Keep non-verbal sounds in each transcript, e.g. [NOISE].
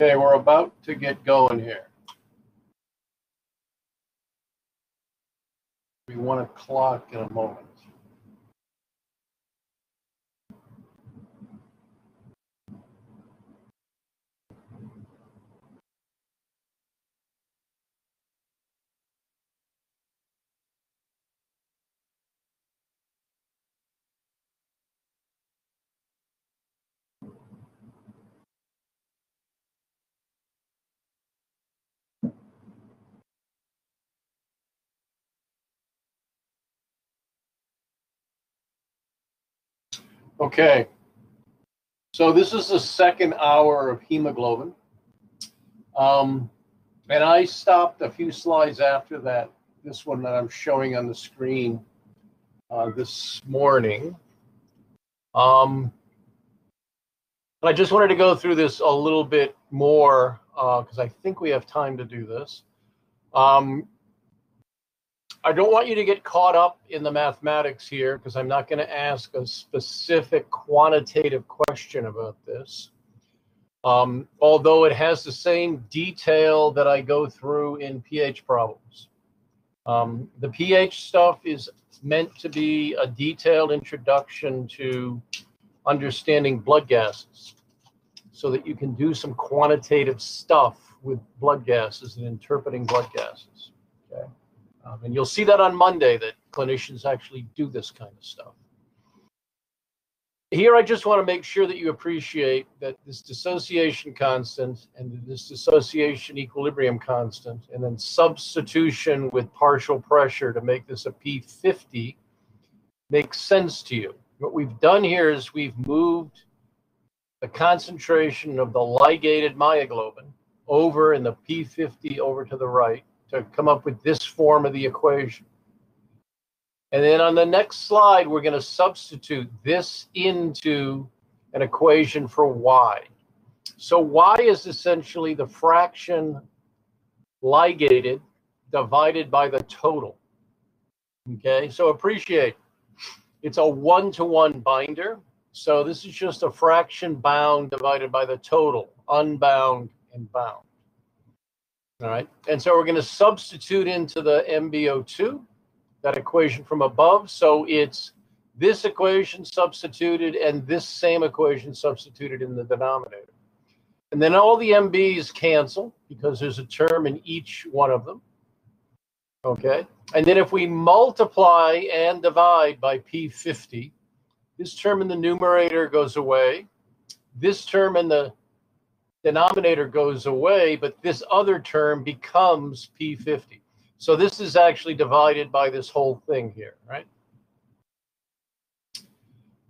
Okay, we're about to get going here. We one o'clock in a moment. Okay. So this is the second hour of hemoglobin. Um, and I stopped a few slides after that, this one that I'm showing on the screen uh, this morning. Um, I just wanted to go through this a little bit more because uh, I think we have time to do this. Um, I don't want you to get caught up in the mathematics here because I'm not going to ask a specific quantitative question about this. Um, although it has the same detail that I go through in pH problems. Um, the pH stuff is meant to be a detailed introduction to understanding blood gases so that you can do some quantitative stuff with blood gases and interpreting blood gases. Um, and you'll see that on Monday that clinicians actually do this kind of stuff. Here, I just want to make sure that you appreciate that this dissociation constant and this dissociation equilibrium constant, and then substitution with partial pressure to make this a P50 makes sense to you. What we've done here is we've moved the concentration of the ligated myoglobin over in the P50 over to the right to come up with this form of the equation. And then on the next slide, we're going to substitute this into an equation for y. So y is essentially the fraction ligated divided by the total. Okay, so appreciate it's a one-to-one -one binder. So this is just a fraction bound divided by the total, unbound and bound. All right. And so we're going to substitute into the MbO2, that equation from above. So it's this equation substituted and this same equation substituted in the denominator. And then all the MBs cancel because there's a term in each one of them. Okay. And then if we multiply and divide by P50, this term in the numerator goes away. This term in the denominator goes away, but this other term becomes P50. So this is actually divided by this whole thing here, right?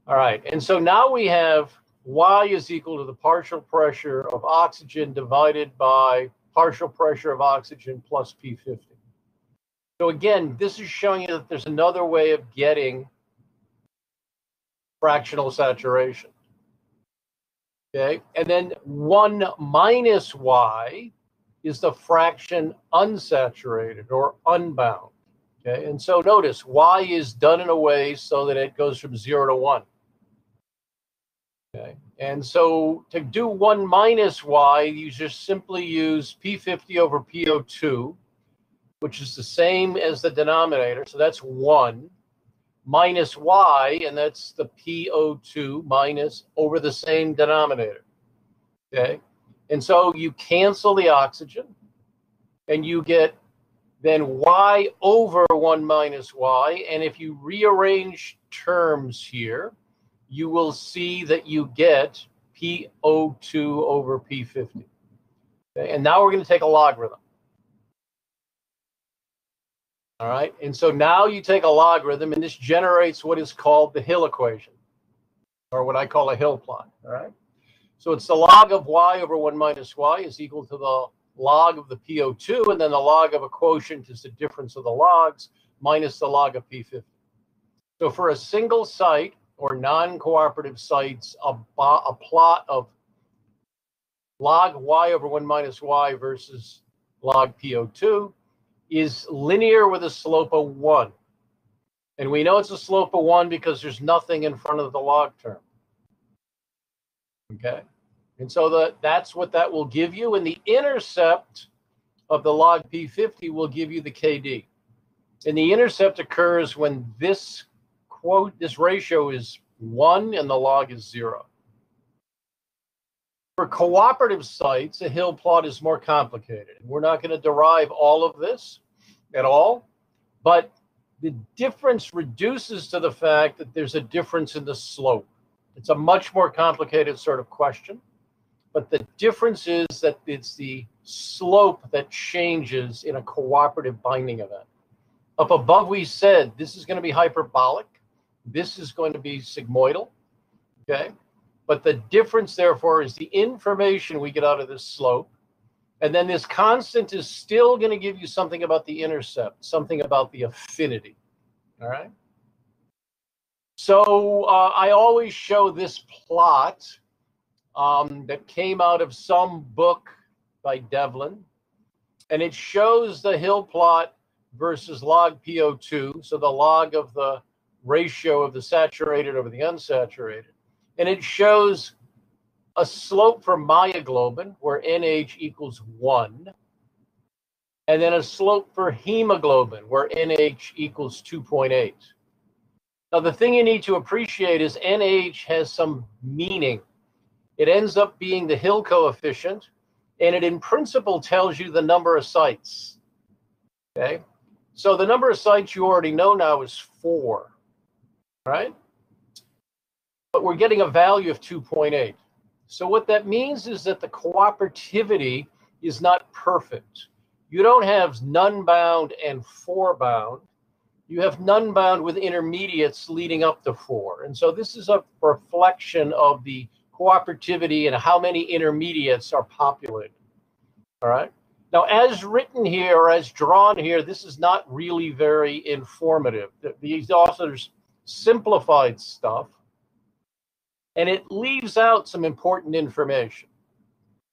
All right, and so now we have Y is equal to the partial pressure of oxygen divided by partial pressure of oxygen plus P50. So again, this is showing you that there's another way of getting fractional saturation. Okay, and then 1 minus y is the fraction unsaturated or unbound. Okay, and so notice y is done in a way so that it goes from 0 to 1. Okay, and so to do 1 minus y, you just simply use P50 over PO2, which is the same as the denominator, so that's 1 minus y, and that's the PO2 minus over the same denominator. Okay. And so you cancel the oxygen and you get then y over 1 minus y. And if you rearrange terms here, you will see that you get PO2 over P50. Okay. And now we're going to take a logarithm. All right. And so now you take a logarithm and this generates what is called the Hill equation or what I call a Hill plot. All right. So it's the log of y over 1 minus y is equal to the log of the PO2 and then the log of a quotient is the difference of the logs minus the log of P50. So for a single site, or non-cooperative sites a, a plot of log y over 1 minus y versus log PO2 is linear with a slope of 1. And we know it's a slope of 1 because there's nothing in front of the log term. Okay? And so the, that's what that will give you. And the intercept of the log P50 will give you the KD. And the intercept occurs when this quote, this ratio is 1 and the log is 0. For cooperative sites, a hill plot is more complicated. We're not going to derive all of this at all, but the difference reduces to the fact that there's a difference in the slope. It's a much more complicated sort of question, but the difference is that it's the slope that changes in a cooperative binding event. Up above, we said this is going to be hyperbolic. This is going to be sigmoidal. Okay. But the difference, therefore, is the information we get out of this slope. And then this constant is still going to give you something about the intercept, something about the affinity. All right. So uh, I always show this plot um, that came out of some book by Devlin. And it shows the hill plot versus log PO2. So the log of the ratio of the saturated over the unsaturated and it shows a slope for myoglobin where NH equals 1, and then a slope for hemoglobin where NH equals 2.8. Now, the thing you need to appreciate is NH has some meaning. It ends up being the Hill coefficient, and it in principle tells you the number of sites. Okay? So the number of sites you already know now is four, right? But we're getting a value of 2.8. So what that means is that the cooperativity is not perfect. You don't have none bound and four bound. You have none bound with intermediates leading up to four. And so this is a reflection of the cooperativity and how many intermediates are populated. All right. Now, as written here or as drawn here, this is not really very informative. These authors simplified stuff and it leaves out some important information.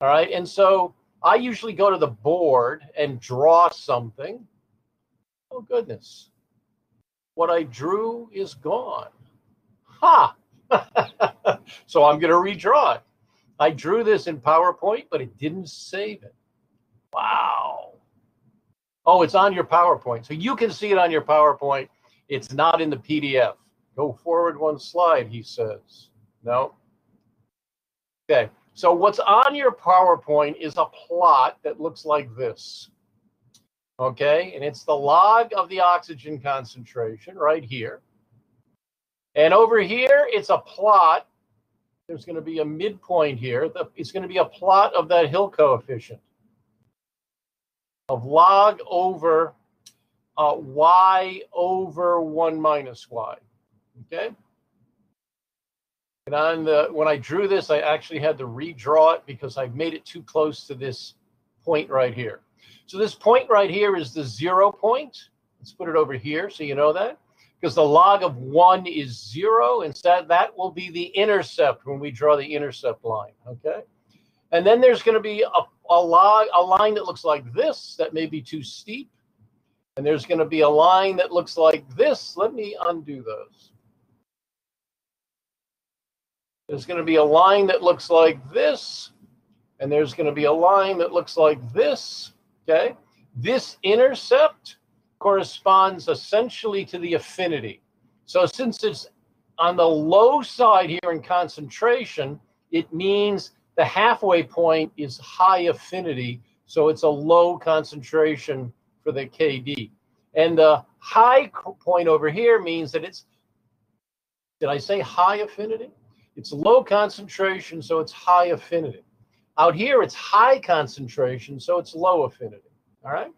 All right. And so I usually go to the board and draw something. Oh, goodness. What I drew is gone. Ha! [LAUGHS] so I'm going to redraw it. I drew this in PowerPoint, but it didn't save it. Wow. Oh, it's on your PowerPoint. So you can see it on your PowerPoint. It's not in the PDF. Go forward one slide, he says. No. Okay. So what's on your PowerPoint is a plot that looks like this. Okay. And it's the log of the oxygen concentration right here. And over here, it's a plot. There's going to be a midpoint here. It's going to be a plot of that Hill coefficient of log over uh, y over 1 minus y. Okay. And on the when I drew this, I actually had to redraw it because I made it too close to this point right here. So this point right here is the zero point. Let's put it over here so you know that. Because the log of one is zero, instead that will be the intercept when we draw the intercept line. Okay. And then there's going to be a, a log, a line that looks like this that may be too steep. And there's going to be a line that looks like this. Let me undo those. There's going to be a line that looks like this, and there's going to be a line that looks like this. Okay. This intercept corresponds essentially to the affinity. So since it's on the low side here in concentration, it means the halfway point is high affinity. So it's a low concentration for the KD. And the high point over here means that it's, did I say high affinity? It's low concentration, so it's high affinity. Out here, it's high concentration, so it's low affinity. All right.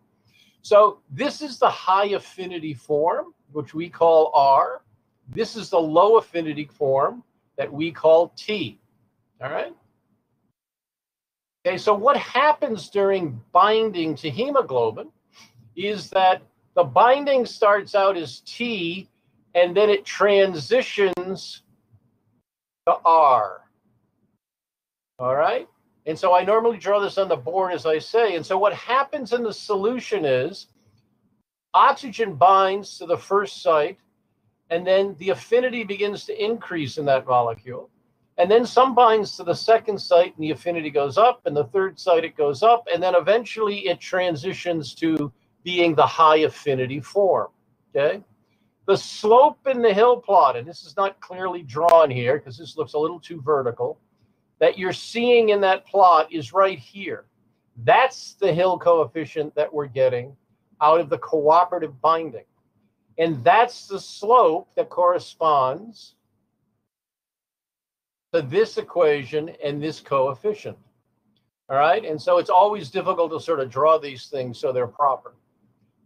So this is the high affinity form, which we call R. This is the low affinity form that we call T. All right. Okay, so what happens during binding to hemoglobin is that the binding starts out as T and then it transitions to R. All right? And so I normally draw this on the board as I say. And so what happens in the solution is oxygen binds to the first site, and then the affinity begins to increase in that molecule. And then some binds to the second site, and the affinity goes up, and the third site it goes up, and then eventually it transitions to being the high affinity form. Okay. The slope in the hill plot, and this is not clearly drawn here because this looks a little too vertical, that you're seeing in that plot is right here. That's the hill coefficient that we're getting out of the cooperative binding. And that's the slope that corresponds to this equation and this coefficient. All right. And so it's always difficult to sort of draw these things so they're proper.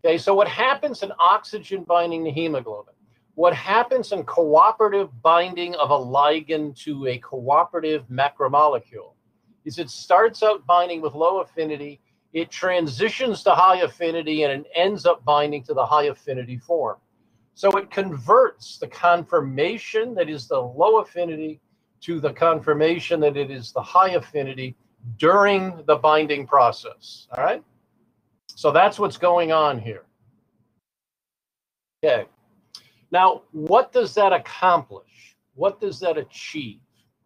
Okay. So what happens in oxygen binding to hemoglobin? What happens in cooperative binding of a ligand to a cooperative macromolecule is it starts out binding with low affinity, it transitions to high affinity, and it ends up binding to the high affinity form. So it converts the conformation that is the low affinity to the conformation that it is the high affinity during the binding process. All right? So that's what's going on here. Okay. Now, what does that accomplish? What does that achieve?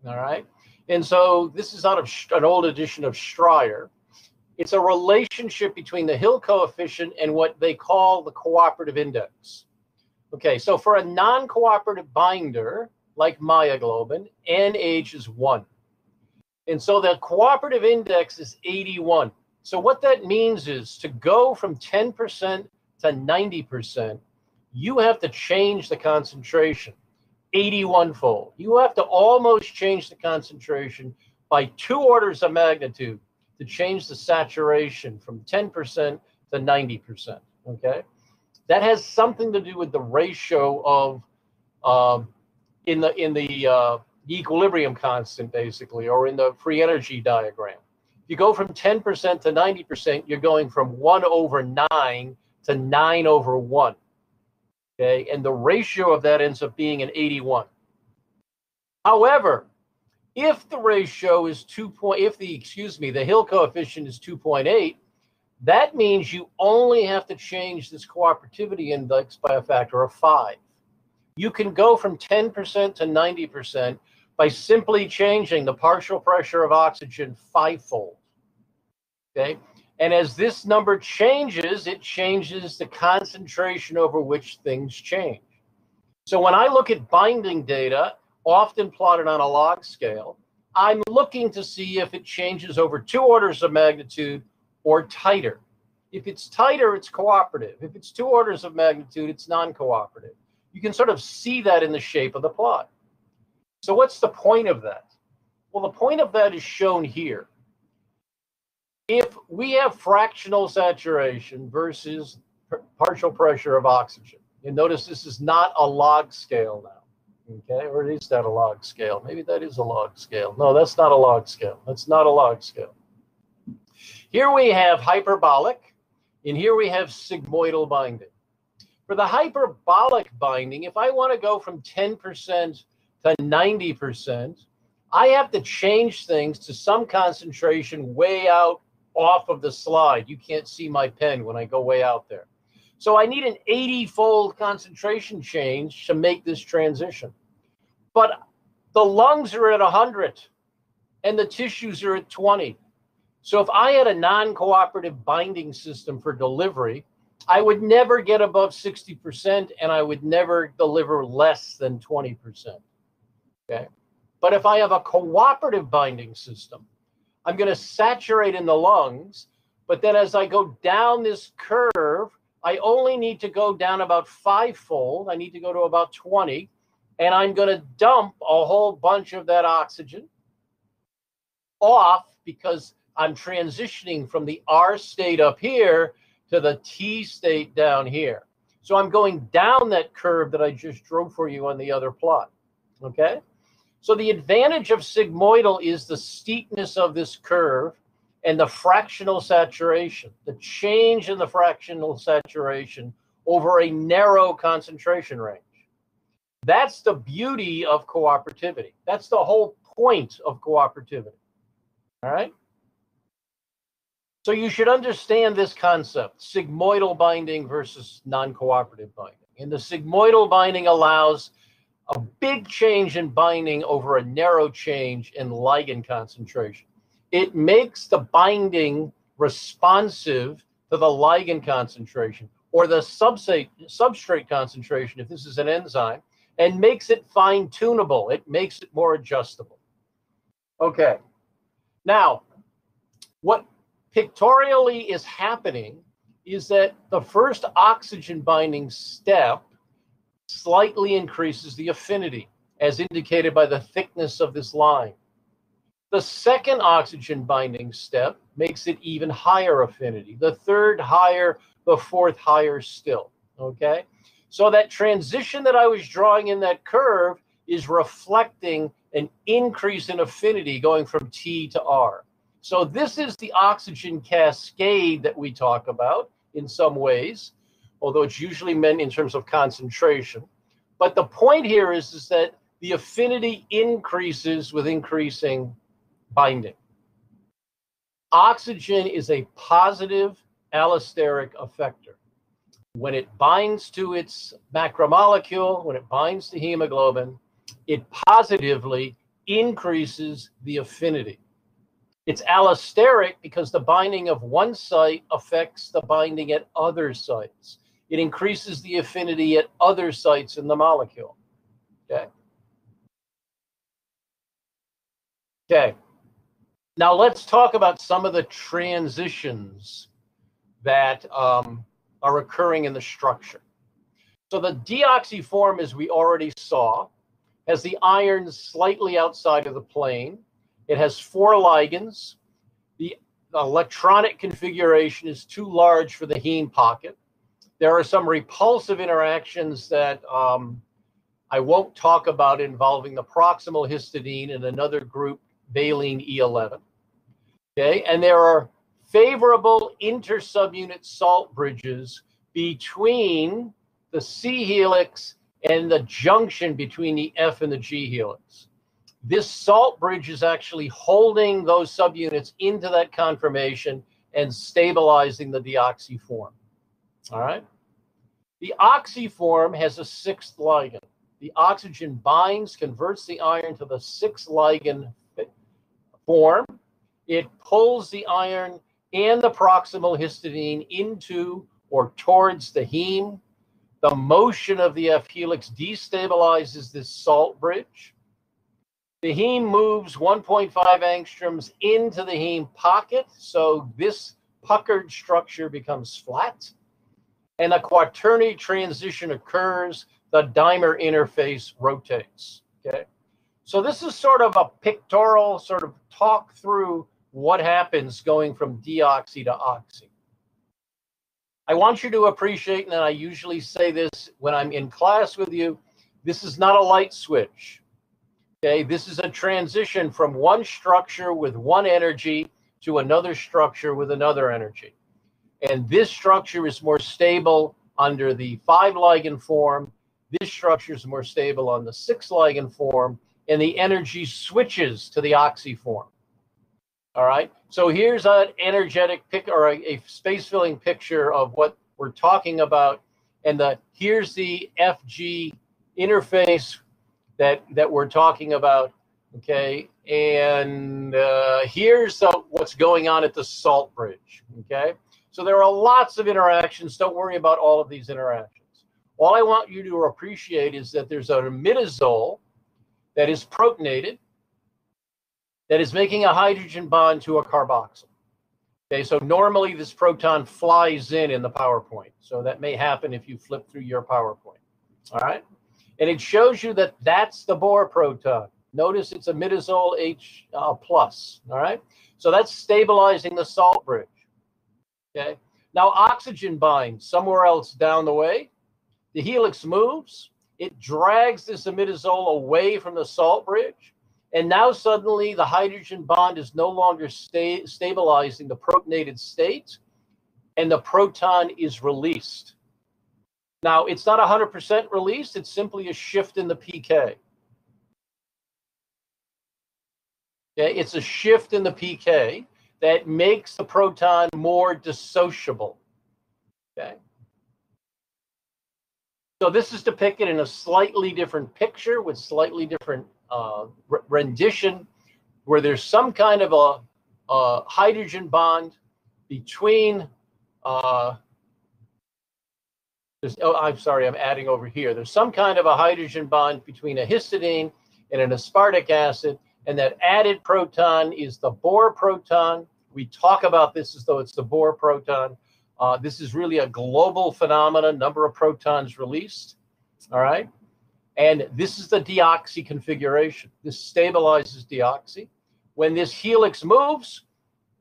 All right. And so this is out of an old edition of Stryer. It's a relationship between the Hill coefficient and what they call the cooperative index. Okay, so for a non cooperative binder, like myoglobin, NH is 1. And so the cooperative index is 81. So what that means is to go from 10% to 90%, you have to change the concentration 81 fold. You have to almost change the concentration by two orders of magnitude to change the saturation from 10% to 90%. Okay. That has something to do with the ratio of um, in the in the uh, equilibrium constant, basically, or in the free energy diagram. You go from 10% to 90%, you're going from 1 over 9 to 9 over 1. Okay, and the ratio of that ends up being an 81. However, if the ratio is 2 point, if the, excuse me, the Hill coefficient is 2.8, that means you only have to change this cooperativity index by a factor of 5 you can go from 10% to 90% by simply changing the partial pressure of oxygen fivefold. Okay. And as this number changes, it changes the concentration over which things change. So when I look at binding data, often plotted on a log scale, I'm looking to see if it changes over two orders of magnitude or tighter. If it's tighter, it's cooperative. If it's two orders of magnitude, it's non cooperative you can sort of see that in the shape of the plot. So what's the point of that? Well, the point of that is shown here. We have fractional saturation versus partial pressure of oxygen, and notice this is not a log scale now, okay? Or is that a log scale? Maybe that is a log scale. No, that's not a log scale. That's not a log scale. Here we have hyperbolic, and here we have sigmoidal binding. For the hyperbolic binding, if I want to go from 10% to 90%, I have to change things to some concentration way out off of the slide. You can't see my pen when I go way out there. So I need an 80 fold concentration change to make this transition. But the lungs are at 100 and the tissues are at 20. So if I had a non cooperative binding system for delivery, I would never get above 60% and I would never deliver less than 20%. Okay. But if I have a cooperative binding system, I'm going to saturate in the lungs. But then as I go down this curve, I only need to go down about fivefold. I need to go to about 20. And I'm going to dump a whole bunch of that oxygen off because I'm transitioning from the R state up here to the T state down here. So I'm going down that curve that I just drew for you on the other plot. Okay? So the advantage of sigmoidal is the steepness of this curve and the fractional saturation, the change in the fractional saturation over a narrow concentration range. That's the beauty of cooperativity. That's the whole point of cooperativity. All right? So you should understand this concept sigmoidal binding versus non cooperative binding. And the sigmoidal binding allows a big change in binding over a narrow change in ligand concentration. It makes the binding responsive to the ligand concentration or the substrate, substrate concentration, if this is an enzyme, and makes it fine tunable. It makes it more adjustable. Okay. Now, what pictorially is happening is that the first oxygen binding step slightly increases the affinity, as indicated by the thickness of this line. The second oxygen binding step makes it even higher affinity. The third higher, the fourth higher still. Okay? So that transition that I was drawing in that curve is reflecting an increase in affinity going from T to R. So this is the oxygen cascade that we talk about in some ways, although it's usually meant in terms of concentration. But the point here is, is that the affinity increases with increasing binding. Oxygen is a positive allosteric effector. When it binds to its macromolecule, when it binds to hemoglobin, it positively increases the affinity. It's allosteric because the binding of one site affects the binding at other sites. It increases the affinity at other sites in the molecule. Okay. Okay. Now let's talk about some of the transitions that um, are occurring in the structure. So the deoxyform, as we already saw, has the iron slightly outside of the plane. It has four ligands. The electronic configuration is too large for the heme pocket. There are some repulsive interactions that um, I won't talk about involving the proximal histidine and another group, valine E11. Okay, and there are favorable intersubunit salt bridges between the C helix and the junction between the F and the G helix this salt bridge is actually holding those subunits into that conformation and stabilizing the deoxy form. All right. The oxy form has a sixth ligand. The oxygen binds, converts the iron to the sixth ligand form. It pulls the iron and the proximal histidine into or towards the heme. The motion of the F helix destabilizes this salt bridge. The heme moves 1.5 angstroms into the heme pocket, so this puckered structure becomes flat, and a quaternary transition occurs. The dimer interface rotates. Okay, so this is sort of a pictorial sort of talk through what happens going from deoxy to oxy. I want you to appreciate, and I usually say this when I'm in class with you, this is not a light switch. Okay, this is a transition from one structure with one energy to another structure with another energy. And this structure is more stable under the five ligand form. This structure is more stable on the six ligand form, and the energy switches to the oxy form. All right. So here's an energetic pic or a, a space filling picture of what we're talking about. And the here's the FG interface that that we're talking about. Okay, and uh, here's uh, what's going on at the salt bridge. Okay, so there are lots of interactions. Don't worry about all of these interactions. All I want you to appreciate is that there's an imidazole that is protonated that is making a hydrogen bond to a carboxyl. Okay, so normally this proton flies in in the PowerPoint. So that may happen if you flip through your PowerPoint. All right. And it shows you that that's the Bohr proton. Notice it's a imidazole H uh, plus, all right? So that's stabilizing the salt bridge, okay? Now oxygen binds somewhere else down the way. The helix moves. It drags this imidazole away from the salt bridge. And now suddenly the hydrogen bond is no longer sta stabilizing the protonated state and the proton is released. Now, it's not 100% released, it's simply a shift in the PK. Okay, it's a shift in the PK that makes the proton more dissociable. Okay. So this is depicted in a slightly different picture with slightly different uh, rendition, where there's some kind of a, a hydrogen bond between. Uh, oh, I'm sorry, I'm adding over here. There's some kind of a hydrogen bond between a histidine and an aspartic acid, and that added proton is the Bohr proton. We talk about this as though it's the Bohr proton. Uh, this is really a global phenomenon, number of protons released. All right. And this is the deoxy configuration. This stabilizes deoxy. When this helix moves,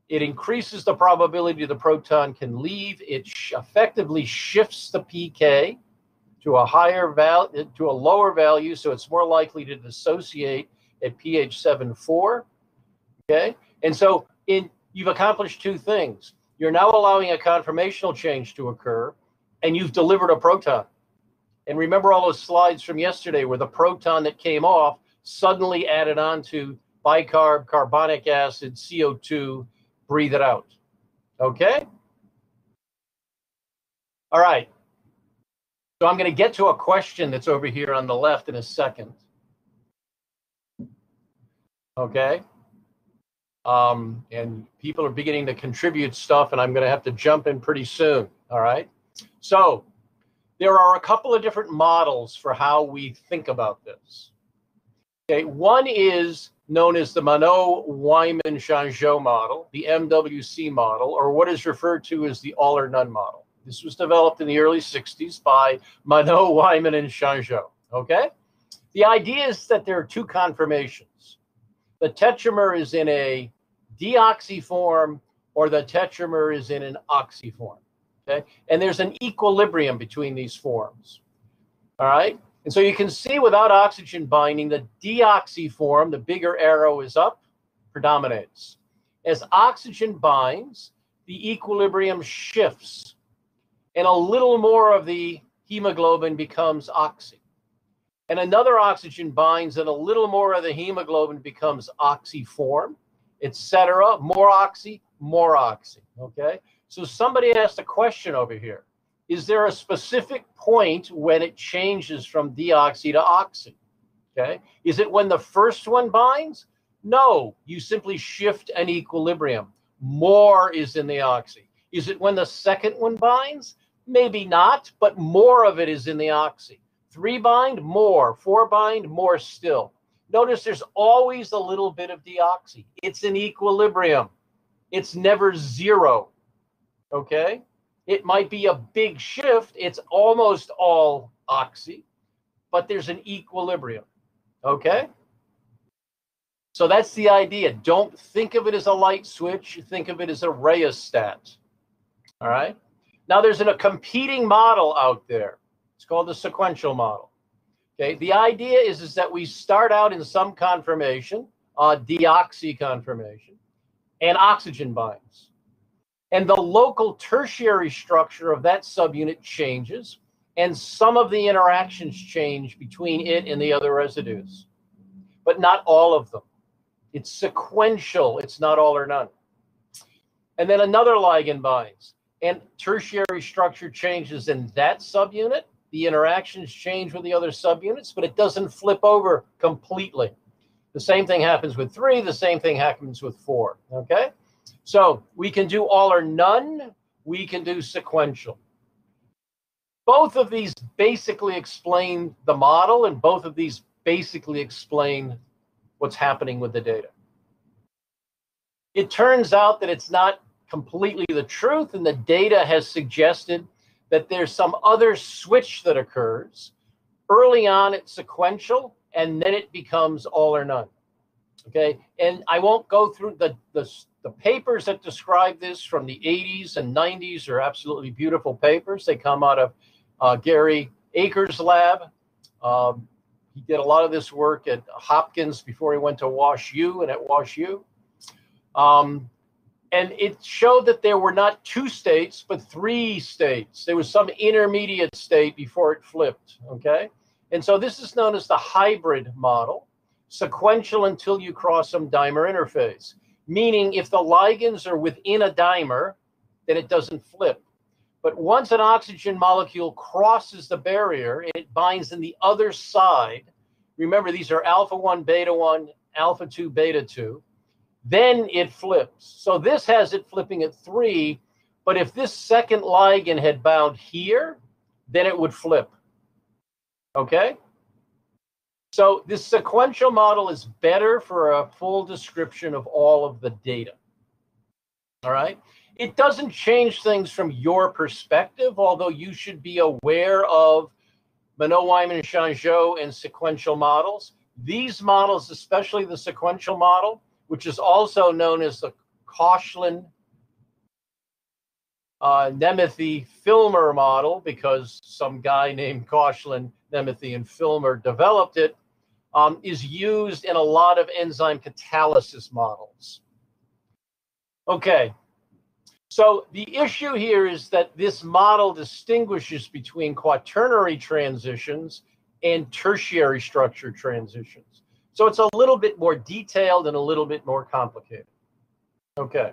it increases the probability the proton can leave. It sh effectively shifts the pK to a higher value, to a lower value, so it's more likely to dissociate at pH 7.4. Okay, and so in you've accomplished two things. You're now allowing a conformational change to occur, and you've delivered a proton. And remember all those slides from yesterday where the proton that came off suddenly added on to bicarb, carbonic acid, CO2, breathe it out. Okay? All right. So I'm going to get to a question that's over here on the left in a second. Okay? Um, and people are beginning to contribute stuff, and I'm going to have to jump in pretty soon. All right. So there are a couple of different models for how we think about this. Okay. One is known as the Monod Wyman Changeux model, the MWC model, or what is referred to as the all or none model. This was developed in the early 60s by Monod, Wyman and Changeux. Okay. The idea is that there are two conformations. The tetramer is in a deoxy form or the tetramer is in an oxy form. Okay. And there's an equilibrium between these forms. All right. And so you can see without oxygen binding, the deoxy form, the bigger arrow is up, predominates. As oxygen binds, the equilibrium shifts and a little more of the hemoglobin becomes oxy. And another oxygen binds and a little more of the hemoglobin becomes oxy form etc. More oxy, more oxy. Okay. So somebody asked a question over here. Is there a specific point when it changes from deoxy to oxy? Okay. Is it when the first one binds? No, you simply shift an equilibrium. More is in the oxy. Is it when the second one binds? Maybe not, but more of it is in the oxy. Three bind, more. Four bind, more still. Notice there's always a little bit of deoxy. It's an equilibrium. It's never zero. Okay? It might be a big shift. It's almost all oxy, but there's an equilibrium. Okay? So that's the idea. Don't think of it as a light switch. Think of it as a rheostat. All right? Now there's a competing model out there. It's called the sequential model. Okay, the idea is, is that we start out in some conformation, uh, deoxy conformation, and oxygen binds. And the local tertiary structure of that subunit changes, and some of the interactions change between it and the other residues, but not all of them. It's sequential, it's not all or none. And then another ligand binds, and tertiary structure changes in that subunit, the interactions change with the other subunits, but it doesn't flip over completely. The same thing happens with three, the same thing happens with four. Okay? So we can do all or none, we can do sequential. Both of these basically explain the model, and both of these basically explain what's happening with the data. It turns out that it's not completely the truth, and the data has suggested that there's some other switch that occurs. Early on, it's sequential, and then it becomes all or none. Okay, and I won't go through the the, the papers that describe this from the 80s and 90s are absolutely beautiful papers. They come out of uh, Gary Ackers' lab. Um, he did a lot of this work at Hopkins before he went to Wash U and at Wash U. Um, and it showed that there were not two states, but three states. There was some intermediate state before it flipped, okay? And so this is known as the hybrid model, sequential until you cross some dimer interface, meaning if the ligands are within a dimer, then it doesn't flip. But once an oxygen molecule crosses the barrier and it binds in the other side, remember these are alpha 1, beta 1, alpha 2, beta 2, then it flips. So this has it flipping at 3, but if this second ligand had bound here, then it would flip. Okay? So this sequential model is better for a full description of all of the data. All right? It doesn't change things from your perspective, although you should be aware of Monod, Wyman, Changeux, and sequential models. These models, especially the sequential model, which is also known as the Koshland uh, Nemeth Filmer model, because some guy named Koshland, Nemethy, and Filmer developed it, um, is used in a lot of enzyme catalysis models. Okay, so the issue here is that this model distinguishes between quaternary transitions and tertiary structure transitions. So it's a little bit more detailed and a little bit more complicated. Okay.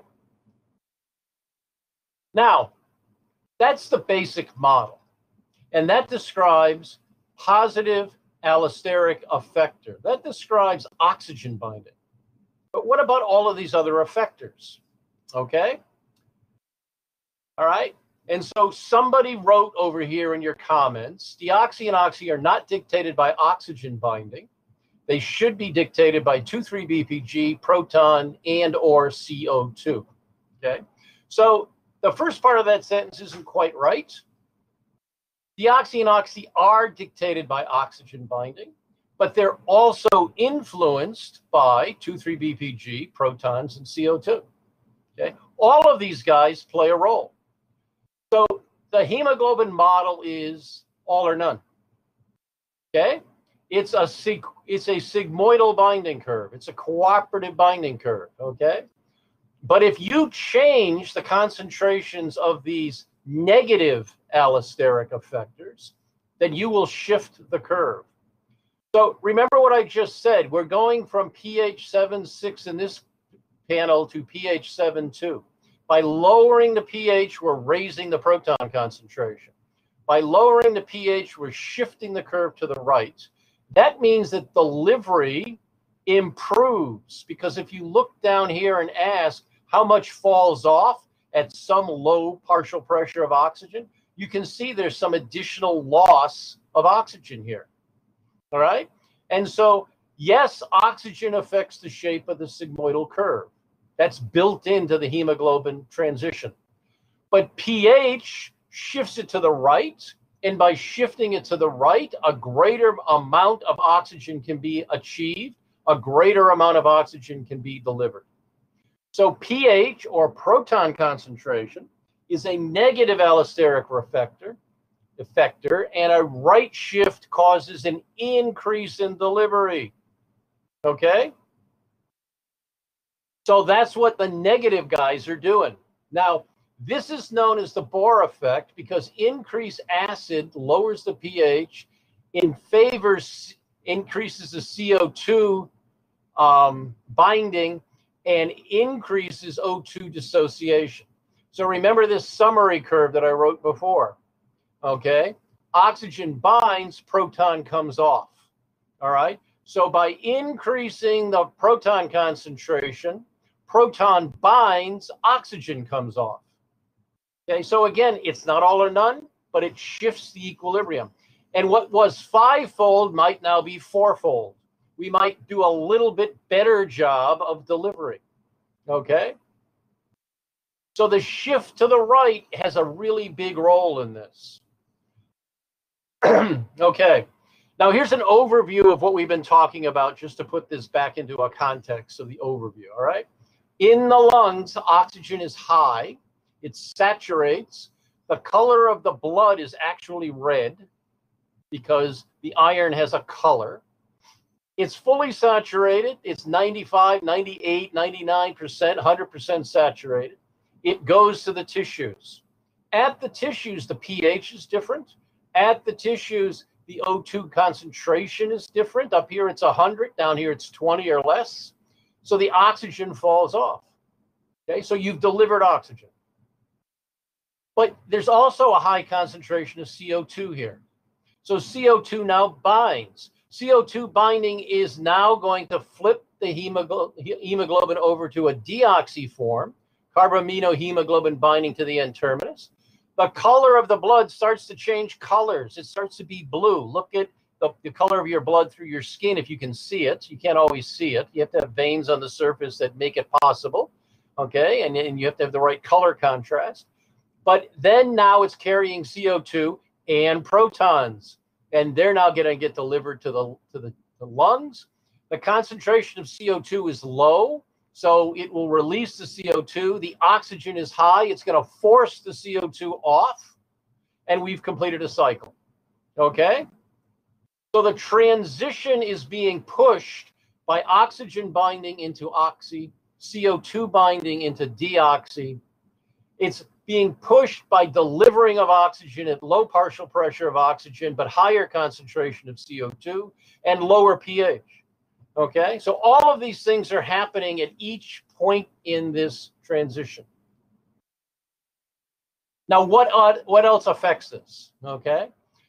Now, that's the basic model. And that describes positive allosteric effector. That describes oxygen binding. But what about all of these other effectors? Okay. All right. And so somebody wrote over here in your comments, deoxy and oxy are not dictated by oxygen binding. They should be dictated by 2,3-BPG, proton, and or CO2. Okay. So the first part of that sentence isn't quite right. Deoxy and oxy are dictated by oxygen binding, but they're also influenced by 2,3-BPG, protons, and CO2. Okay. All of these guys play a role. So the hemoglobin model is all or none. Okay? It's a it's a sigmoidal binding curve. It's a cooperative binding curve, okay? But if you change the concentrations of these negative allosteric effectors, then you will shift the curve. So remember what I just said. We're going from pH 7.6 in this panel to pH 7.2. By lowering the pH, we're raising the proton concentration. By lowering the pH, we're shifting the curve to the right. That means that delivery improves because if you look down here and ask how much falls off at some low partial pressure of oxygen, you can see there's some additional loss of oxygen here. All right. And so, yes, oxygen affects the shape of the sigmoidal curve. That's built into the hemoglobin transition. But pH shifts it to the right. And by shifting it to the right, a greater amount of oxygen can be achieved, a greater amount of oxygen can be delivered. So pH or proton concentration is a negative allosteric effector, effector, and a right shift causes an increase in delivery. Okay? So that's what the negative guys are doing. Now, this is known as the Bohr effect because increased acid lowers the pH in favors increases the CO2 um, binding and increases O2 dissociation. So remember this summary curve that I wrote before. Okay. Oxygen binds, proton comes off. All right. So by increasing the proton concentration, proton binds, oxygen comes off. Okay, so again, it's not all or none, but it shifts the equilibrium. And what was fivefold might now be fourfold. We might do a little bit better job of delivery. Okay? So the shift to the right has a really big role in this. [CLEARS THROAT] okay. Now here's an overview of what we've been talking about just to put this back into a context of the overview, all right? In the lungs, oxygen is high, it saturates. The color of the blood is actually red because the iron has a color. It's fully saturated. It's 95, 98, 99%, 100% saturated. It goes to the tissues. At the tissues, the pH is different. At the tissues, the O2 concentration is different. Up here, it's 100. Down here, it's 20 or less. So the oxygen falls off. Okay, so you've delivered oxygen. But there's also a high concentration of CO2 here. So CO2 now binds. CO2 binding is now going to flip the hemoglobin over to a deoxy form, carbaminohemoglobin binding to the N terminus. The color of the blood starts to change colors. It starts to be blue. Look at the, the color of your blood through your skin if you can see it. You can't always see it. You have to have veins on the surface that make it possible. Okay. And, and you have to have the right color contrast. But then now it's carrying CO2 and protons and they're now going to get delivered to the to the, the lungs. The concentration of CO2 is low, so it will release the CO2. The oxygen is high. It's going to force the CO2 off, and we've completed a cycle. Okay? So the transition is being pushed by oxygen binding into oxy, CO2 binding into deoxy. It's being pushed by delivering of oxygen at low partial pressure of oxygen, but higher concentration of CO2 and lower pH. Okay, so all of these things are happening at each point in this transition. Now, what, uh, what else affects this? Okay,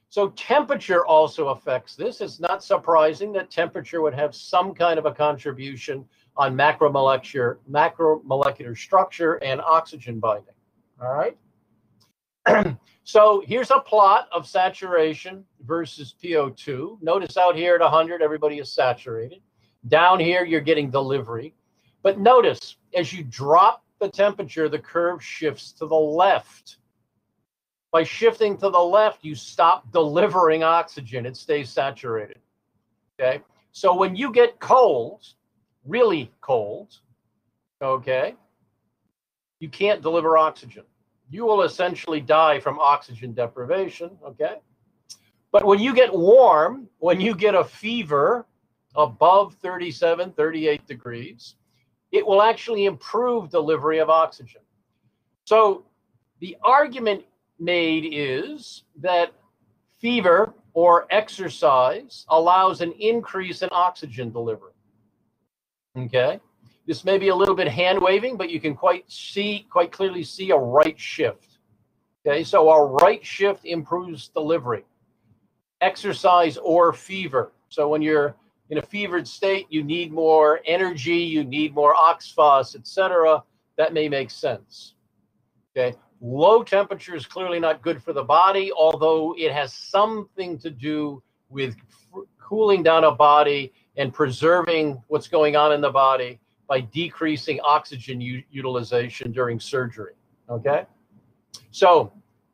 so temperature also affects this. It's not surprising that temperature would have some kind of a contribution on macromolecular, macromolecular structure and oxygen binding. All right. [CLEARS THROAT] so here's a plot of saturation versus PO2. Notice out here at 100, everybody is saturated. Down here, you're getting delivery. But notice as you drop the temperature, the curve shifts to the left. By shifting to the left, you stop delivering oxygen, it stays saturated. Okay. So when you get cold, really cold, okay, you can't deliver oxygen. You will essentially die from oxygen deprivation, okay? But when you get warm, when you get a fever above 37, 38 degrees, it will actually improve delivery of oxygen. So the argument made is that fever or exercise allows an increase in oxygen delivery. Okay? This may be a little bit hand waving, but you can quite see, quite clearly see a right shift. Okay, so our right shift improves delivery. Exercise or fever. So when you're in a fevered state, you need more energy, you need more oxphos, etc. That may make sense. Okay, low temperature is clearly not good for the body, although it has something to do with cooling down a body and preserving what's going on in the body by decreasing oxygen utilization during surgery. Okay, so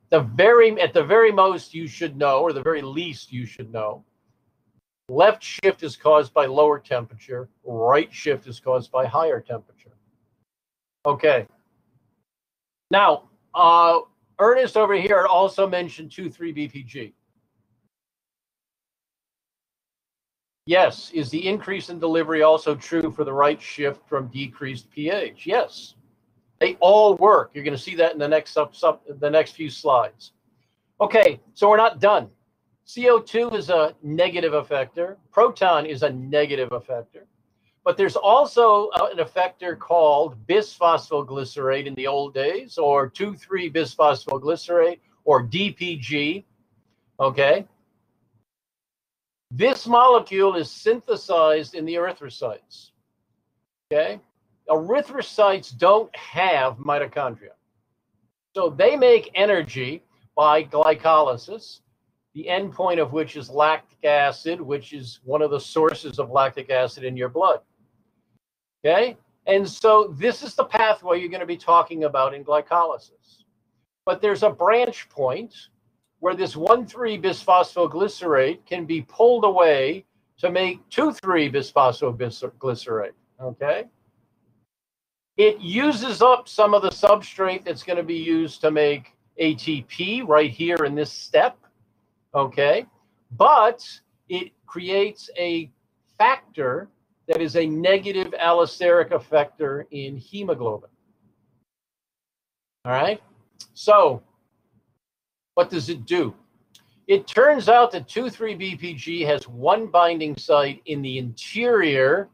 the very at the very most you should know, or the very least you should know, left shift is caused by lower temperature, right shift is caused by higher temperature. Okay. Now, uh, Ernest over here also mentioned 2,3-BPG. Yes. Is the increase in delivery also true for the right shift from decreased pH? Yes. They all work. You're going to see that in the next sub, the next few slides. Okay, so we're not done. CO2 is a negative effector. Proton is a negative effector. But there's also uh, an effector called bisphosphoglycerate in the old days, or 2,3-bisphosphoglycerate, or DPG. Okay, this molecule is synthesized in the erythrocytes. Okay? Erythrocytes don't have mitochondria. So they make energy by glycolysis, the endpoint of which is lactic acid, which is one of the sources of lactic acid in your blood. Okay? And so this is the pathway you're going to be talking about in glycolysis. But there's a branch point where this 1,3-bisphosphoglycerate can be pulled away to make 2,3-bisphosphoglycerate, okay? It uses up some of the substrate that's going to be used to make ATP right here in this step, okay? But it creates a factor that is a negative allosteric effector in hemoglobin. All right. So, what does it do? It turns out that 2,3-BPG has one binding site in the interior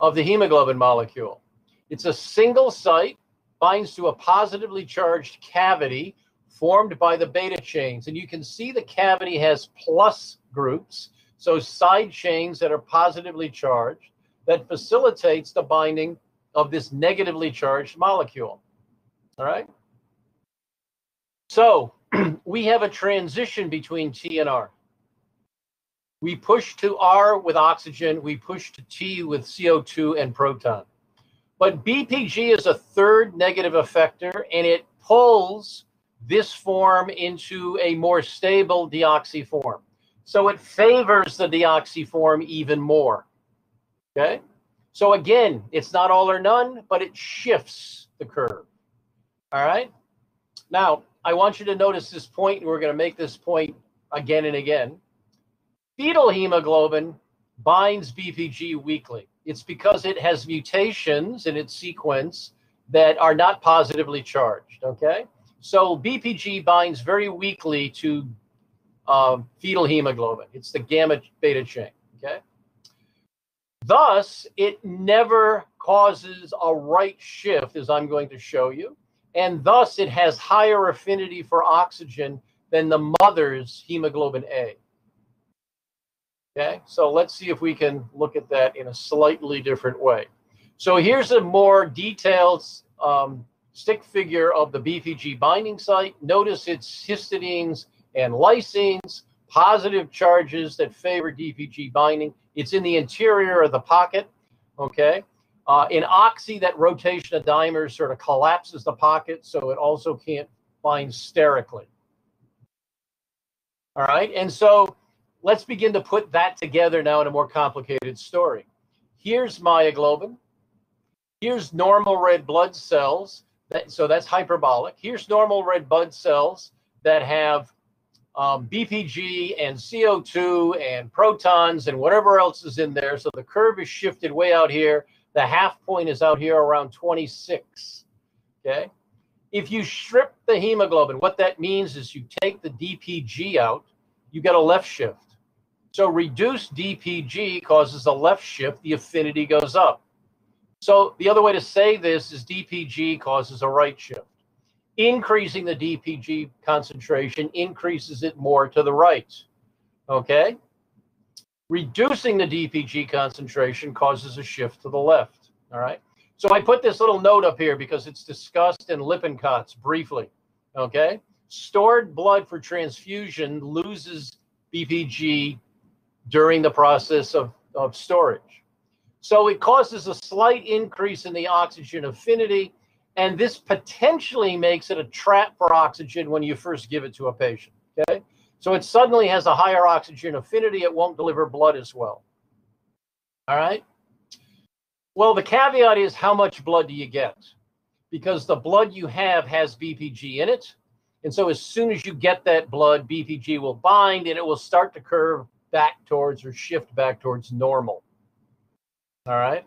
of the hemoglobin molecule. It's a single site, binds to a positively charged cavity formed by the beta chains. And you can see the cavity has plus groups, so side chains that are positively charged, that facilitates the binding of this negatively charged molecule. All right. So [CLEARS THROAT] we have a transition between T and R. We push to R with oxygen, we push to T with CO2 and proton. But BPG is a third negative effector and it pulls this form into a more stable deoxy form. So it favors the deoxy form even more. Okay. So again, it's not all or none, but it shifts the curve. All right. Now, I want you to notice this point, and we're going to make this point again and again. Fetal hemoglobin binds BPG weakly. It's because it has mutations in its sequence that are not positively charged. Okay. So BPG binds very weakly to um, fetal hemoglobin. It's the gamma beta chain. Okay. Thus, it never causes a right shift, as I'm going to show you. And thus, it has higher affinity for oxygen than the mother's hemoglobin A. Okay, so let's see if we can look at that in a slightly different way. So here's a more detailed um, stick figure of the BPG binding site. Notice it's histidines and lysines, positive charges that favor DPG binding. It's in the interior of the pocket, okay? Uh, in oxy, that rotation of dimers sort of collapses the pocket, so it also can't bind sterically. All right, and so let's begin to put that together now in a more complicated story. Here's myoglobin. Here's normal red blood cells. That, so that's hyperbolic. Here's normal red blood cells that have um, BPG and CO2 and protons and whatever else is in there. So the curve is shifted way out here. The half point is out here around 26. Okay. If you strip the hemoglobin, what that means is you take the DPG out, you get a left shift. So reduced DPG causes a left shift, the affinity goes up. So the other way to say this is DPG causes a right shift. Increasing the DPG concentration increases it more to the right. Okay? Reducing the DPG concentration causes a shift to the left. All right? So I put this little note up here because it's discussed in Lippincott's briefly. Okay? Stored blood for transfusion loses BPG during the process of, of storage. So it causes a slight increase in the oxygen affinity, and this potentially makes it a trap for oxygen when you first give it to a patient. Okay. So it suddenly has a higher oxygen affinity. It won't deliver blood as well. All right. Well, the caveat is how much blood do you get? Because the blood you have has BPG in it. And so as soon as you get that blood, BPG will bind and it will start to curve back towards or shift back towards normal. All right.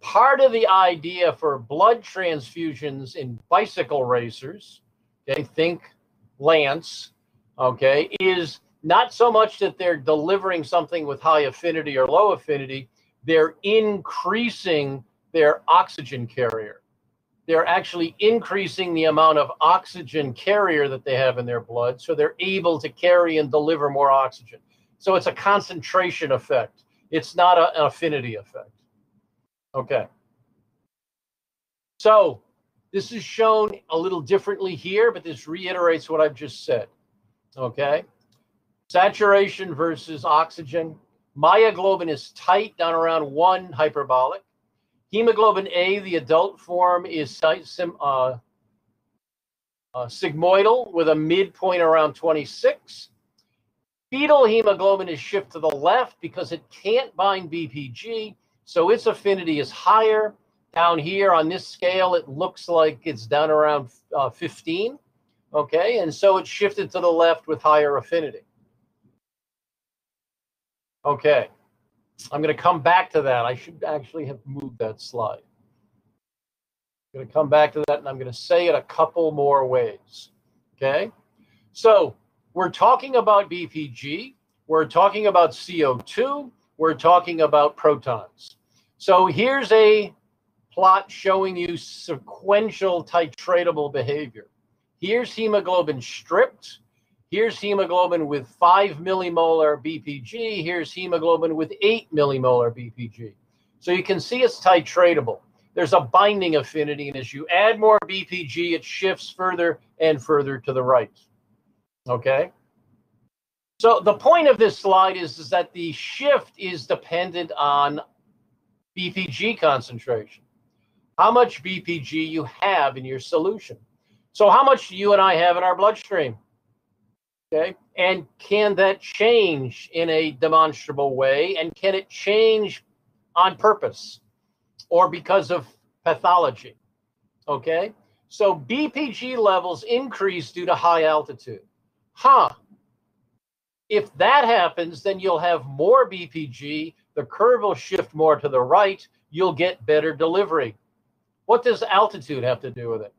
Part of the idea for blood transfusions in bicycle racers, okay, think Lance, okay, is not so much that they're delivering something with high affinity or low affinity, they're increasing their oxygen carrier. They're actually increasing the amount of oxygen carrier that they have in their blood, so they're able to carry and deliver more oxygen. So it's a concentration effect. It's not a, an affinity effect. Okay. So this is shown a little differently here, but this reiterates what I've just said. Okay. Saturation versus oxygen. Myoglobin is tight down around one hyperbolic. Hemoglobin A, the adult form, is uh, uh, sigmoidal with a midpoint around 26. Fetal hemoglobin is shifted to the left because it can't bind BPG, so its affinity is higher. Down here on this scale, it looks like it's down around uh, 15. Okay, and so it shifted to the left with higher affinity. Okay, I'm going to come back to that. I should actually have moved that slide. I'm going to come back to that and I'm going to say it a couple more ways. Okay. So we're talking about BPG. We're talking about CO2. We're talking about protons. So here's a plot showing you sequential titratable behavior. Here's hemoglobin stripped. Here's hemoglobin with 5 millimolar BPG. Here's hemoglobin with 8 millimolar BPG. So you can see it's titratable. There's a binding affinity, and as you add more BPG, it shifts further and further to the right. Okay? So the point of this slide is, is that the shift is dependent on BPG concentration. How much BPG you have in your solution. So how much do you and I have in our bloodstream? Okay. And can that change in a demonstrable way? And can it change on purpose or because of pathology? Okay. So BPG levels increase due to high altitude. Huh. If that happens, then you'll have more BPG. The curve will shift more to the right. You'll get better delivery. What does altitude have to do with it?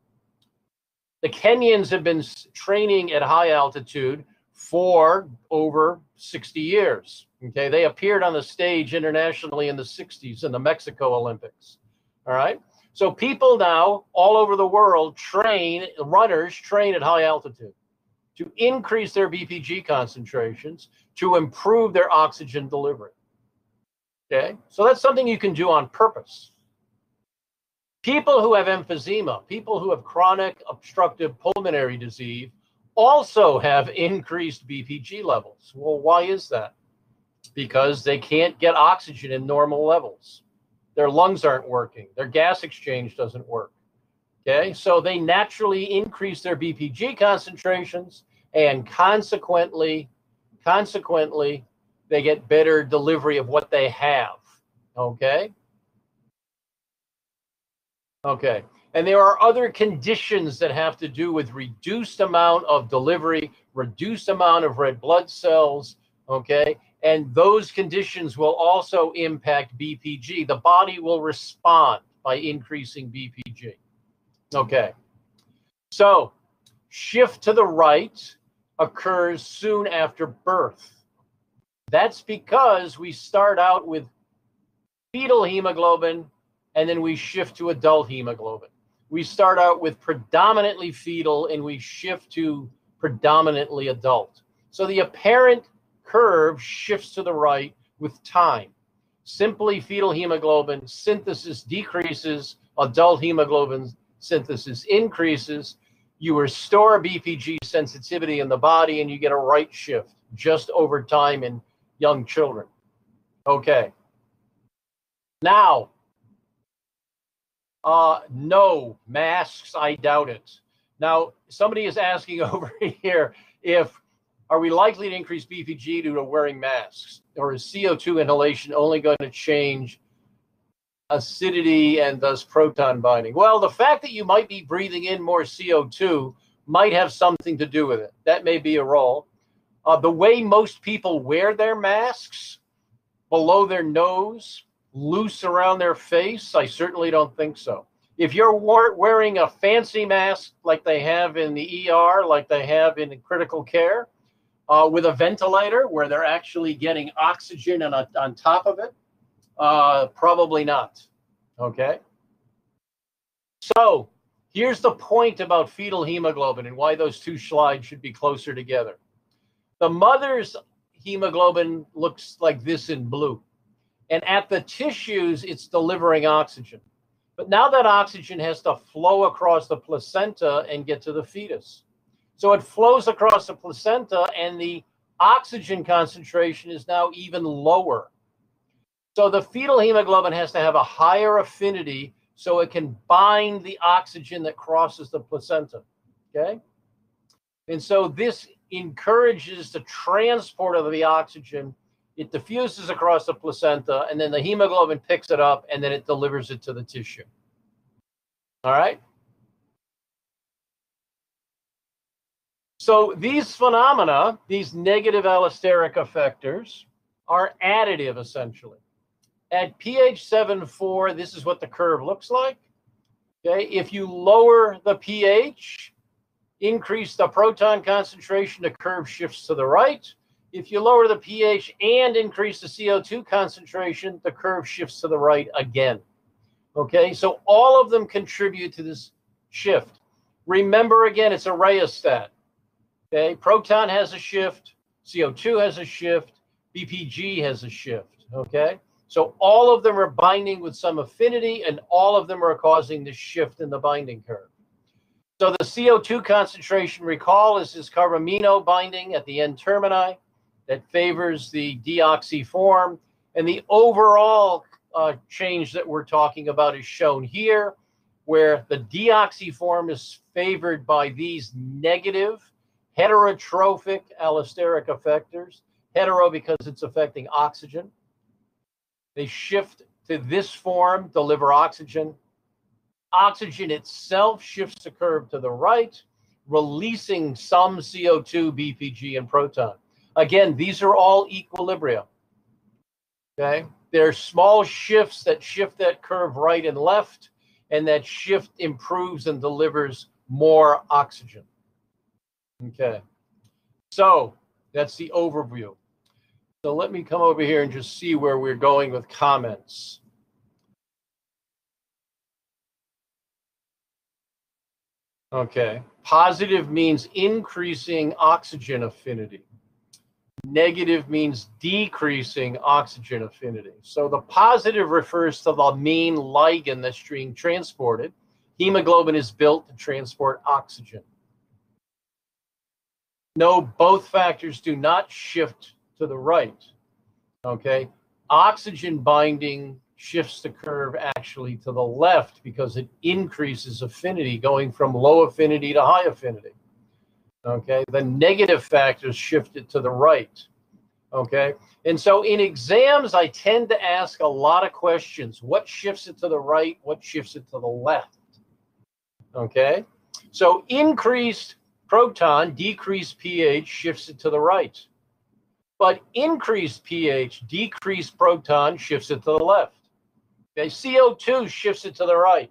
The Kenyans have been training at high altitude for over 60 years. Okay, they appeared on the stage internationally in the 60s in the Mexico Olympics. All right. So people now all over the world train, runners train at high altitude to increase their BPG concentrations to improve their oxygen delivery. Okay, so that's something you can do on purpose. People who have emphysema, people who have chronic obstructive pulmonary disease, also have increased BPG levels. Well, why is that? Because they can't get oxygen in normal levels. Their lungs aren't working, their gas exchange doesn't work. Okay, so they naturally increase their BPG concentrations and consequently, consequently, they get better delivery of what they have. Okay. Okay. And there are other conditions that have to do with reduced amount of delivery, reduced amount of red blood cells. Okay. And those conditions will also impact BPG. The body will respond by increasing BPG. Okay. So shift to the right occurs soon after birth. That's because we start out with fetal hemoglobin and then we shift to adult hemoglobin. We start out with predominantly fetal and we shift to predominantly adult. So the apparent curve shifts to the right with time. Simply fetal hemoglobin synthesis decreases, adult hemoglobin synthesis increases. You restore BPG sensitivity in the body and you get a right shift just over time in young children. Okay. Now, uh, no, masks, I doubt it. Now, somebody is asking [LAUGHS] over here if are we likely to increase BPG due to wearing masks? Or is CO2 inhalation only going to change acidity and thus proton binding? Well, the fact that you might be breathing in more CO2 might have something to do with it. That may be a role. Uh, the way most people wear their masks below their nose, loose around their face, I certainly don't think so. If you're wearing a fancy mask like they have in the ER, like they have in critical care, uh, with a ventilator where they're actually getting oxygen on, on top of it, uh, probably not. Okay. So here's the point about fetal hemoglobin and why those two slides should be closer together. The mother's hemoglobin looks like this in blue. And at the tissues, it's delivering oxygen. But now that oxygen has to flow across the placenta and get to the fetus. So it flows across the placenta, and the oxygen concentration is now even lower. So the fetal hemoglobin has to have a higher affinity so it can bind the oxygen that crosses the placenta. Okay. And so this encourages the transport of the oxygen. It diffuses across the placenta, and then the hemoglobin picks it up and then it delivers it to the tissue. All right. So these phenomena, these negative allosteric effectors, are additive essentially. at pH 7.4, this is what the curve looks like. Okay, if you lower the pH, increase the proton concentration, the curve shifts to the right. If you lower the pH and increase the CO2 concentration, the curve shifts to the right again. Okay, so all of them contribute to this shift. Remember again, it's a rheostat. Okay, proton has a shift, CO2 has a shift, BPG has a shift. Okay, so all of them are binding with some affinity, and all of them are causing the shift in the binding curve. So the CO2 concentration, recall, is this carbamino binding at the N termini that favors the deoxy form. And the overall uh, change that we're talking about is shown here, where the deoxy form is favored by these negative heterotropic allosteric effectors. Hetero because it's affecting oxygen. They shift to this form, deliver oxygen. Oxygen itself shifts the curve to the right, releasing some CO2, BPG, and proton. Again, these are all equilibria. Okay, there are small shifts that shift that curve right and left, and that shift improves and delivers more oxygen. Okay, so that's the overview. So let me come over here and just see where we're going with comments. Okay, positive means increasing oxygen affinity. Negative means decreasing oxygen affinity. So the positive refers to the main ligand that's being transported. Hemoglobin is built to transport oxygen. No, both factors do not shift to the right. Okay. Oxygen binding shifts the curve actually to the left because it increases affinity going from low affinity to high affinity. Okay. The negative factors shift it to the right. Okay. And so in exams, I tend to ask a lot of questions. What shifts it to the right? What shifts it to the left? Okay. So increased proton, decreased pH shifts it to the right but increased pH, decreased proton shifts it to the left. Okay, CO2 shifts it to the right.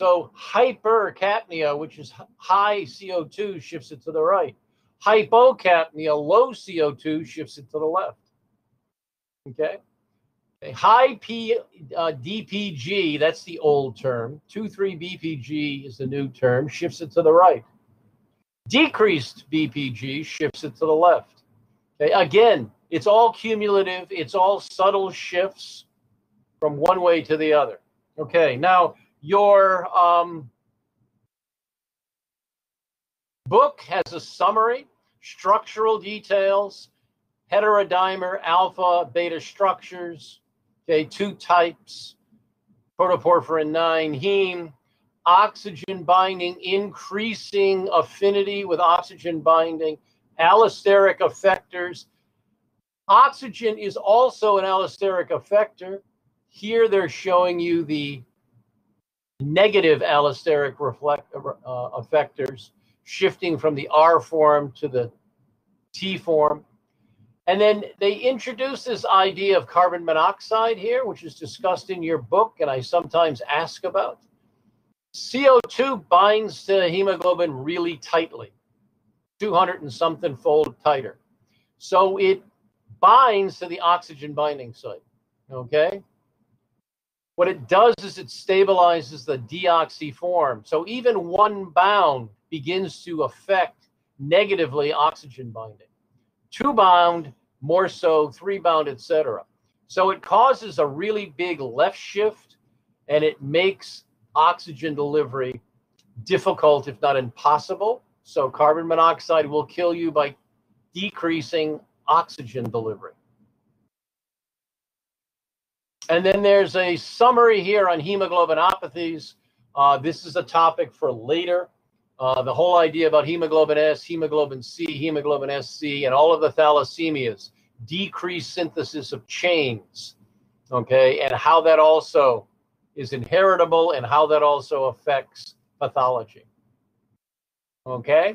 So hypercapnia, which is high CO2, shifts it to the right. Hypocapnia, low CO2, shifts it to the left. Okay. okay. High P, uh, DPG, that's the old term. 2,3 BPG is the new term, shifts it to the right. Decreased BPG shifts it to the left. Okay, again, it's all cumulative, it's all subtle shifts from one way to the other. Okay, now your um, book has a summary, structural details, heterodimer, alpha, beta structures, okay, two types, protoporphyrin 9, heme, oxygen binding, increasing affinity with oxygen binding, allosteric effectors. Oxygen is also an allosteric effector. Here they're showing you the negative allosteric reflect, uh, effectors shifting from the R form to the T form. And then they introduce this idea of carbon monoxide here, which is discussed in your book, and I sometimes ask about. CO2 binds to hemoglobin really tightly. 200 and something fold tighter. So it binds to the oxygen binding site. Okay. What it does is it stabilizes the deoxy form. So even one bound begins to affect negatively oxygen binding. Two bound, more so, three bound, etc. So it causes a really big left shift and it makes oxygen delivery difficult, if not impossible. So carbon monoxide will kill you by decreasing oxygen delivery. And then there's a summary here on hemoglobinopathies. Uh, this is a topic for later. Uh, the whole idea about hemoglobin S, hemoglobin C, hemoglobin SC, and all of the thalassemias, decreased synthesis of chains, okay, and how that also is inheritable and how that also affects pathology. Okay.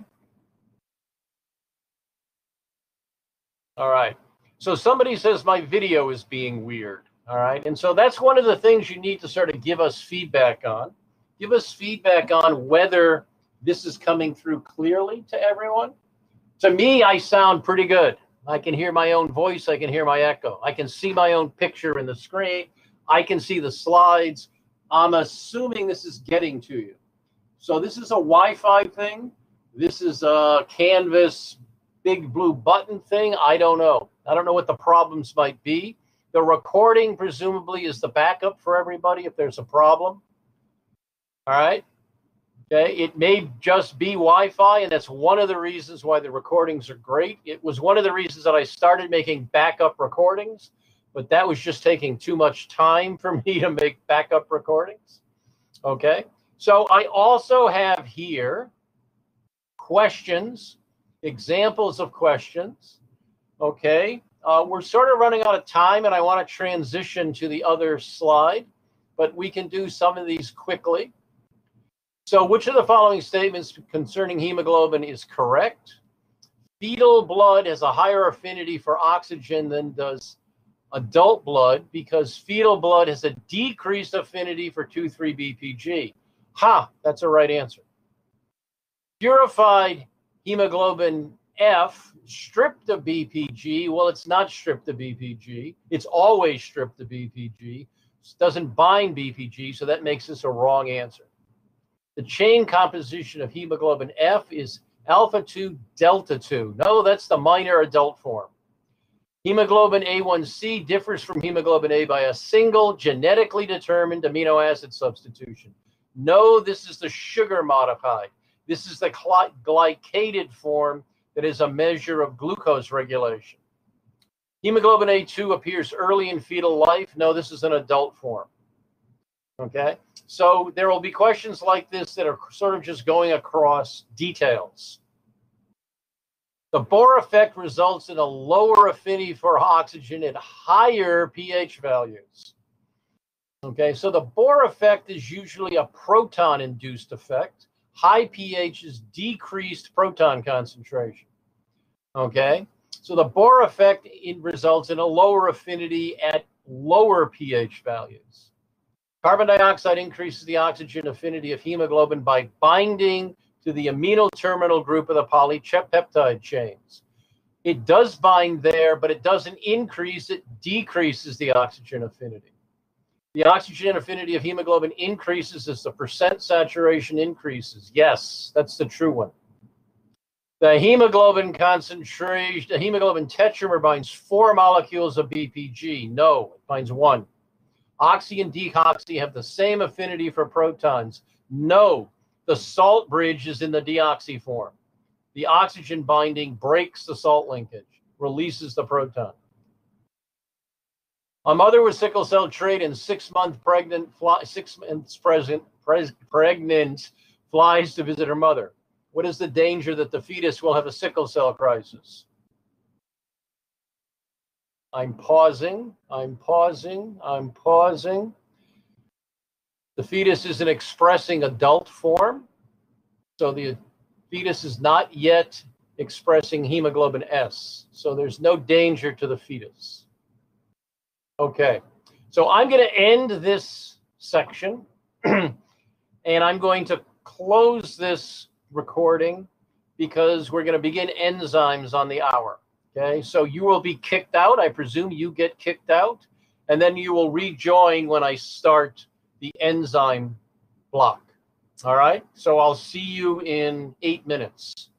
All right. So somebody says my video is being weird. All right. And so that's one of the things you need to sort of give us feedback on. Give us feedback on whether this is coming through clearly to everyone. To me, I sound pretty good. I can hear my own voice. I can hear my echo. I can see my own picture in the screen. I can see the slides. I'm assuming this is getting to you. So this is a Wi-Fi thing. This is a Canvas big blue button thing. I don't know. I don't know what the problems might be. The recording presumably is the backup for everybody if there's a problem. All right. Okay. It may just be Wi-Fi, and that's one of the reasons why the recordings are great. It was one of the reasons that I started making backup recordings, but that was just taking too much time for [LAUGHS] me to make backup recordings. Okay. So I also have here questions, examples of questions. Okay. Uh, we're sort of running out of time, and I want to transition to the other slide, but we can do some of these quickly. So, which of the following statements concerning hemoglobin is correct? Fetal blood has a higher affinity for oxygen than does adult blood because fetal blood has a decreased affinity for 2,3-BPG. Ha, that's a right answer. Purified hemoglobin F stripped of BPG. Well, it's not stripped of BPG. It's always stripped of BPG. It doesn't bind BPG, so that makes this a wrong answer. The chain composition of hemoglobin F is alpha 2 delta 2. No, that's the minor adult form. Hemoglobin A1C differs from hemoglobin A by a single genetically determined amino acid substitution. No, this is the sugar modified. This is the glycated form that is a measure of glucose regulation. Hemoglobin A2 appears early in fetal life. No, this is an adult form. Okay, so there will be questions like this that are sort of just going across details. The Bohr effect results in a lower affinity for oxygen at higher pH values. Okay, so the Bohr effect is usually a proton induced effect. High pH is decreased proton concentration. Okay, so the Bohr effect results in a lower affinity at lower pH values. Carbon dioxide increases the oxygen affinity of hemoglobin by binding to the amino terminal group of the polypeptide chains. It does bind there, but it doesn't increase, it decreases the oxygen affinity. The oxygen affinity of hemoglobin increases as the percent saturation increases. Yes, that's the true one. The hemoglobin concentration, the hemoglobin tetramer binds four molecules of BPG. No, it binds one. Oxy and deoxy have the same affinity for protons. No, the salt bridge is in the deoxy form. The oxygen binding breaks the salt linkage, releases the proton. A mother with sickle cell trait and six month pregnant, fly, six months present, pres, pregnant flies to visit her mother. What is the danger that the fetus will have a sickle cell crisis? I'm pausing, I'm pausing, I'm pausing. The fetus isn't expressing adult form, so the fetus is not yet expressing hemoglobin S. So there's no danger to the fetus. Okay, so I'm going to end this section [CLEARS THROAT] and I'm going to close this recording because we're going to begin enzymes on the hour. Okay, so you will be kicked out. I presume you get kicked out, and then you will rejoin when I start the enzyme block. All right, so I'll see you in eight minutes.